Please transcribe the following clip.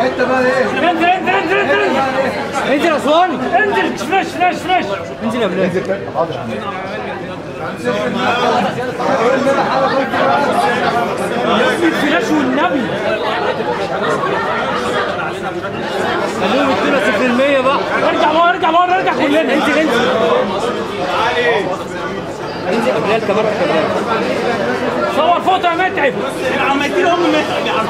انت بقى إيه انزل انزل انزل انزل انزل يا اسواني انزل فرش فرش فرش انزل يا بلال انزل حاضر الفلاش والنبي ارجع بقى ارجع بقى ارجع. كلنا انزل انزل. انزل صور فوطه يا متعب. عم يديله ام متعب يا عم.